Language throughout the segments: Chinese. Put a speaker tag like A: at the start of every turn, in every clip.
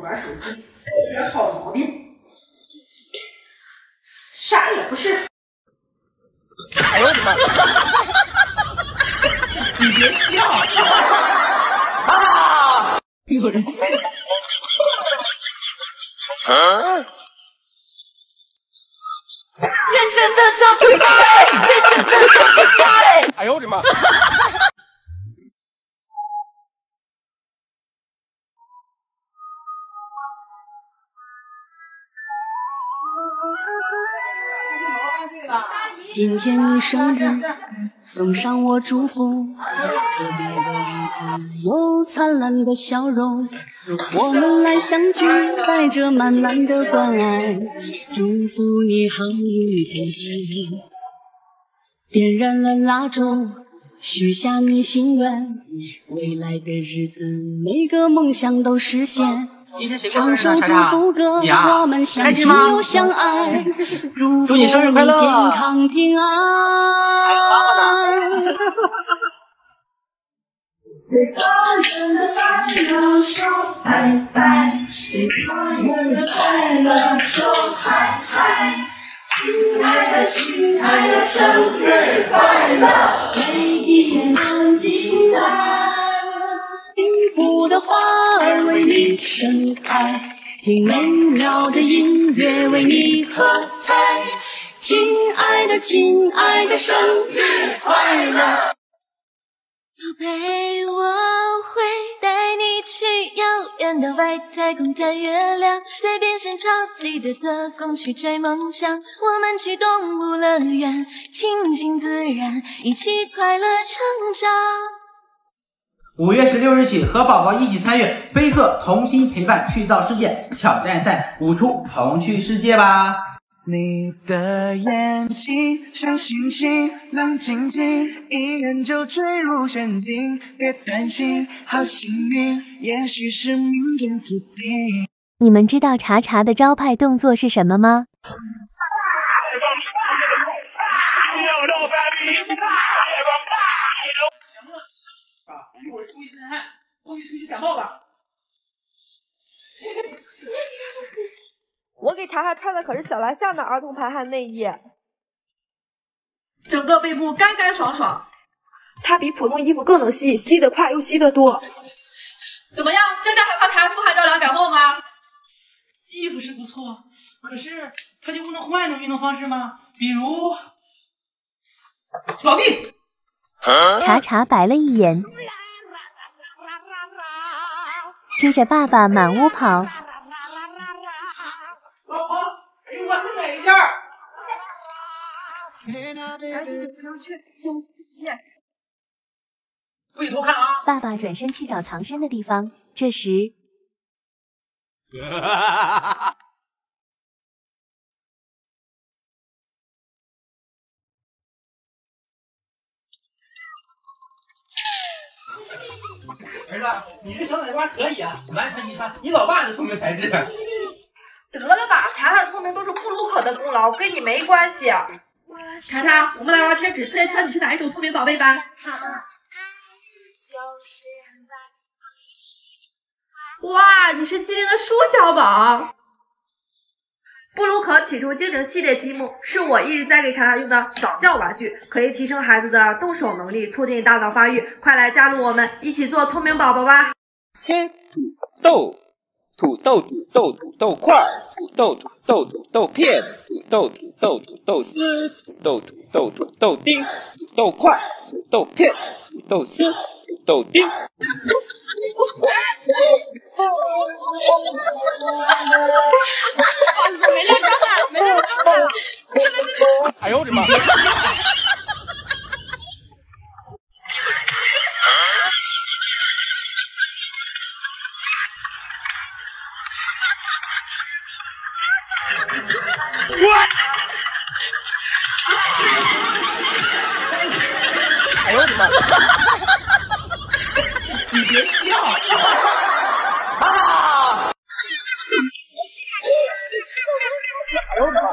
A: 玩手机，这好毛病，啥也不是。
B: 哎呦我的妈！你别笑！啊！有人。啊！认真的找出来，认真的找不下来。哎呦我的妈！
C: 今天你生日，送上我祝福。特别的日子有灿烂的笑容，我们来相聚，带着满满的关爱，祝福你好运通知。点燃了蜡烛，许下你心愿，未来的日子每个梦想都实现。唱首祝福歌，我们相亲又相爱，祝福你健康平安。对所有的烦恼说拜拜，对所有的快乐！说嗨嗨。亲爱的，亲爱的，生日快乐，你盛开，听美妙的音乐为你喝彩。亲爱的，亲爱的，生日快乐！
D: 宝贝，我会带你去遥远的外太空看月亮，在变身超级的特工去追梦想。我们去动物乐园，亲近自然，一起快乐成长。
E: 五月十六日起，和宝宝一起参与飞鹤童心陪伴去造世界挑战赛，舞出童趣世界吧！
F: 你的眼睛像星星，亮晶晶，一眼就坠入陷阱。别担心，好幸运，也许是命中注定。
G: 你们知道查查的招牌动作是什么吗？
E: 估计出去感冒了。
H: 我给查查穿的可是小蓝象的儿童排汗内衣，
I: 整个背部干干爽爽。
H: 它比普通衣服更能吸，吸得快又吸得多。
I: 怎么样？现在还怕查出汗着凉感冒吗？
E: 衣服是不错，可是它就不能换一种运动方式吗？比如扫地。
G: 查查白了一眼。追着爸爸满屋跑，
E: 老婆，给我是哪一件？
H: 赶紧不能去，东西。
E: 不许偷看啊！
G: 爸爸转身去找藏身的地方，这时。
E: 儿子，你这小脑瓜可以啊，完全遗传你老爸的聪明才智。
H: 得了吧，查查聪明都是布鲁可的功劳，跟你没关系。
I: 查查，我们来玩贴纸，猜猜你是哪一种聪明宝贝吧？
H: 好。哇，你是机灵的舒小宝。布鲁可起初精灵系列积木是我一直在给查查用的早教玩具，可以提升孩子的动手能力，促进大脑发育。快来加入我们，一起做聪明宝宝吧！
B: 切土豆，土豆土豆土豆块，土豆土豆土豆片，土豆土豆土豆丝，土豆土豆土豆丁，土豆块，土豆片，土豆丝，土豆丁。滚！哎呦我的妈！你别笑！啊！哎呦我的妈！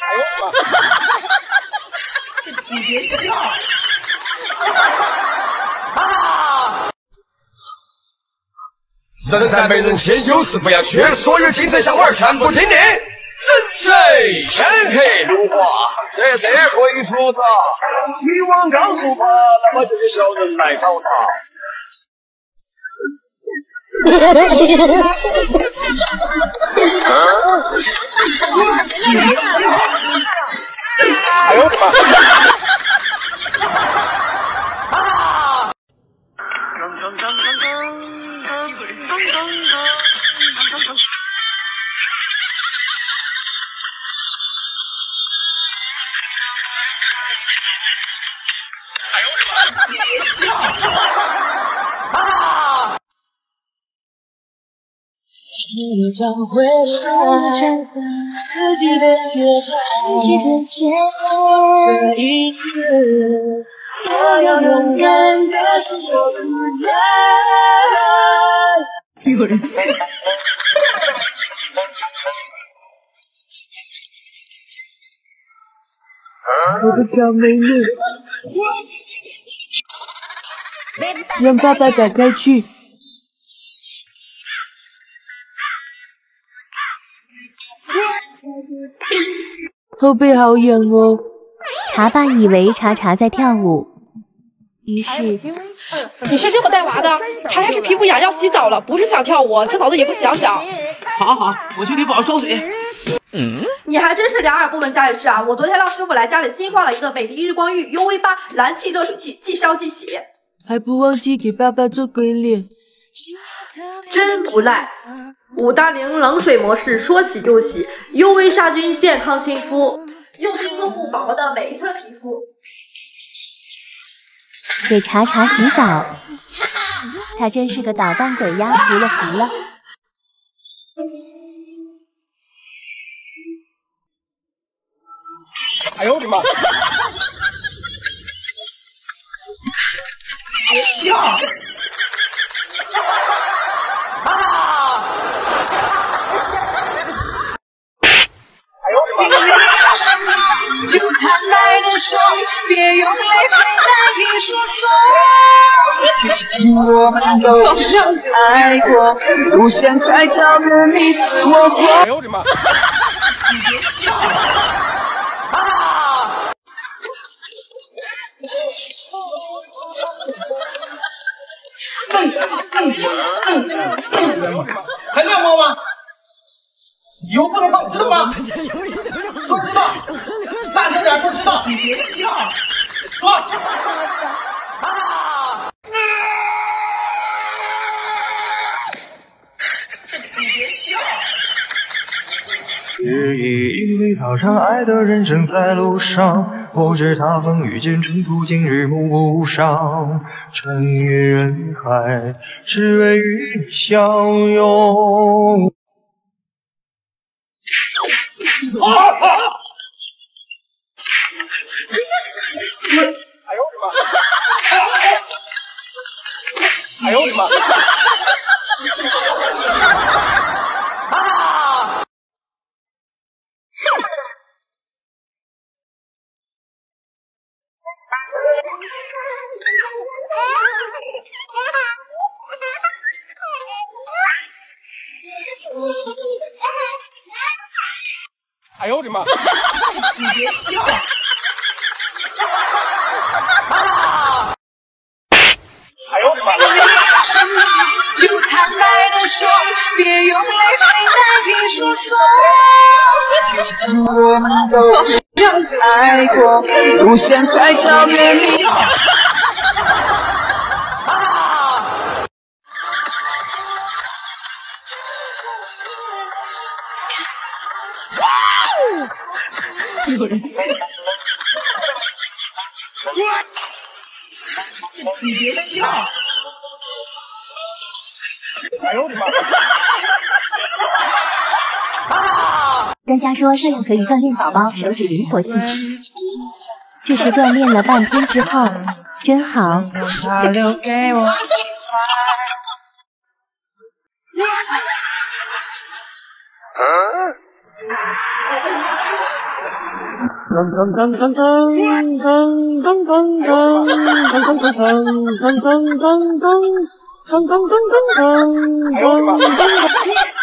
B: 哎呦我的妈！你别笑！
J: 真善美人妻，有事不要屈，所有精神小娃儿全部听令。神贼？天黑路滑，这社会复杂，你往高处爬，那么就有小人来找茬。
B: 哎呦我的妈！
F: 我找回了自己的节奏，这一次我要勇敢的说出来。有人。我的小美女，让爸爸打开去。后背好痒哦！
G: 茶爸以为茶茶在跳舞，于是
H: 你是这么带娃的？茶茶是皮肤痒要洗澡了，不是想跳舞，这脑子也不想想。
E: 好好好，我去给宝宝烧水。
H: 嗯，你还真是两耳不闻家里事啊！我昨天让师傅来家里新换了一个美的日光浴 UV 八燃气热水器，即烧即洗。
F: 还不忘记给爸爸做鬼脸，
H: 真不赖。五大零冷水模式，说洗就洗，UV 杀菌，健康亲肤，用心呵护宝宝的每一寸皮肤。
G: 给茶茶洗澡，他真是个捣蛋鬼呀！服了服了。
B: 哎呦我的妈！
F: 别笑！就坦白的说，别用泪水代替诉说。毕竟我们都曾爱过，不想再吵得你死我活。
B: 哎呦我的妈！
E: 还要摸吗？以后不能碰，知道吗？说知道，大声点，说知道。
F: 你别笑。
E: 说。
F: 你别笑。
K: 日已因为早上爱的人正在路上，不知他风雨兼程途经日暮不赏，穿越人海，只为与你相拥。
B: 啊 哎呦我的妈！哎呦我的妈！哎呦我的妈！
F: 你别笑。
B: 我
F: 们都曾爱过，不想再吵得你。有人。你别笑。
B: 哎呦我的妈！
G: 专家说这样可以锻炼宝宝手指灵活性，这是锻炼了半天之后，真好。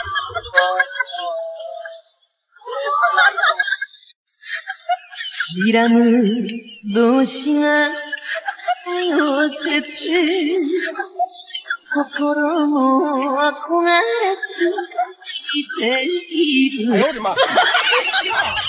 L: 知らぬ同士が寄せて心も憧れしている。